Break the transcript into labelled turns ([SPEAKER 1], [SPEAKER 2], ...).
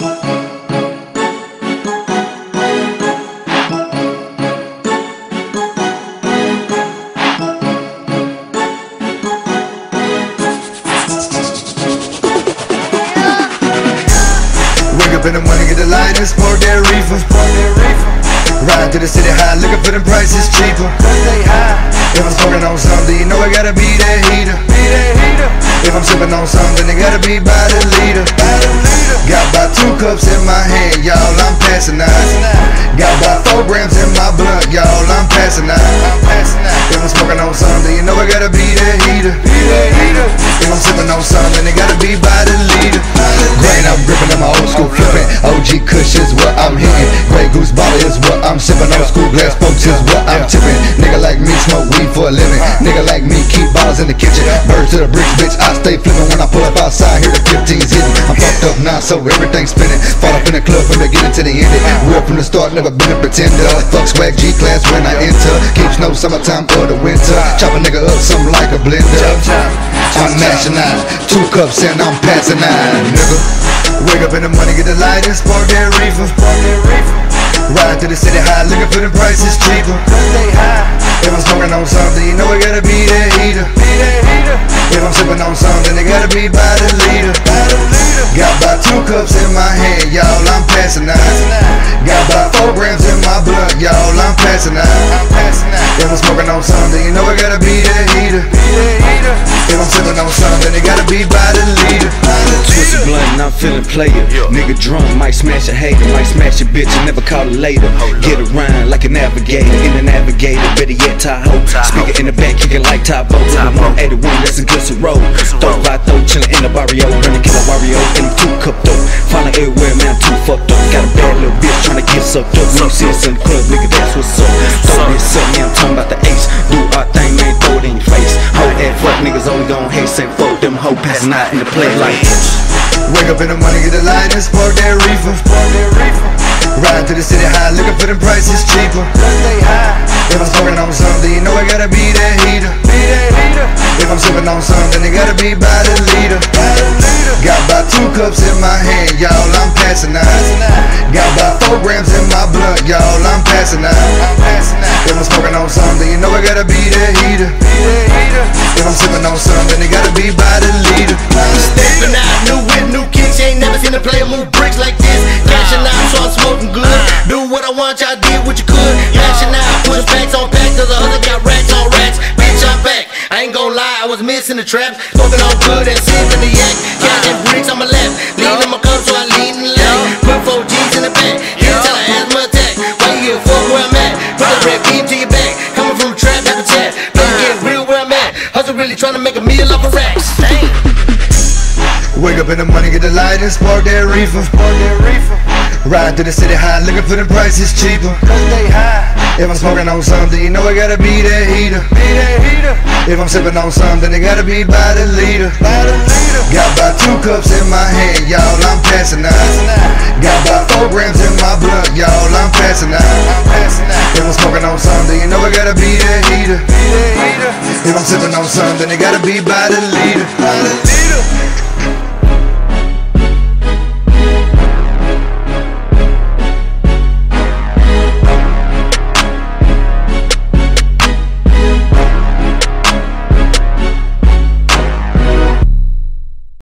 [SPEAKER 1] Up in the morning, get the light and spark that reefer. Ride to the city high, looking for them prices cheaper. If I'm smoking on something, you know I gotta be that heater. If I'm sipping on something, it gotta be by the leader. Cups in my hand, y'all, I'm passing out. Got about four grams in my blood, y'all, I'm passing out. If I'm smoking on something, you know I gotta be that heater. If I'm sipping on something, it gotta be by the leader. Grain, I'm gripping on my old school flipping. OG Kush is what I'm hitting. Grey Goose bottle is what I'm sipping. Old school glass folks is what I'm tipping. Nigga like me smoke weed for a living. Nigga like me keep bottles in the kitchen. Birds to the bricks, bitch. I stay flipping when I pull up outside. Hear the 15s hitting. I'm now, so everything's spinning. Fall up in the club from the beginning to the end. Real from the start, never been a pretender. Fuck swag G class when I enter. Keep snow summertime or the winter. Chop a nigga up something like a blender. I'm mashing out. Two cups and I'm passing out, nigga. Wake up in the morning, get the light and spark that reefer. Ride to the city high, looking for the prices cheaper. If I'm smoking on something, you know I gotta be that heater. If I'm sipping on something, it gotta be by the leader. Two cups in my hand, y'all, I'm passing out. Got about four grams in my blood, y'all, I'm passing out. If I'm smoking on something, you know I gotta be that heater. If I'm sipping on something, it gotta be by the leader.
[SPEAKER 2] Twisted blunt and I'm feeling player. Nigga drunk, might smash a hater, might smash a bitch and never call her later. Get around like a navigator, in a navigator, better yet Tahoe. Speaker in the back, kicking like on 81, that's a road. Throw by throw, chillin' in the barrio, running killer Wario The
[SPEAKER 1] morning, get the light and spark that reefer. Ride to the city high, looking for them prices cheaper. If I'm smoking on something, you know I gotta be that heater. If I'm sipping on something, it gotta be by the leader. Got about two cups in my hand, y'all, I'm passing out. Got about four grams in my blood, y'all, I'm passing out. If I'm smoking on something, you know I gotta be that heater. If I'm sipping on something, it gotta be by the leader.
[SPEAKER 3] Stepping out, new whip, new lie, I was missing the trap. Smoking on good and sipping the yak. And bricks on my left. Lean in my cup, so I lean in the left. Put four G's in the back. Hit till I asthma attack. Why you give a fuck where I'm at? Put the red beam to your back. Coming from the trap, a chat. Better get real where I'm at. Hustle really trying to make a meal off of racks. Dang.
[SPEAKER 1] Wake up in the morning, get the light and spark that reefer. Ride through the city high, looking for them prices cheaper. If I'm smoking on something, you know I gotta be that heater. If I'm sipping on something, it gotta be by the leader. Got about two cups in my hand, y'all, I'm passing out. Got about four grams in my blood, y'all, I'm passing out. If I'm smoking on something, you know I gotta be that heater. If I'm sipping on something, it gotta be by the leader.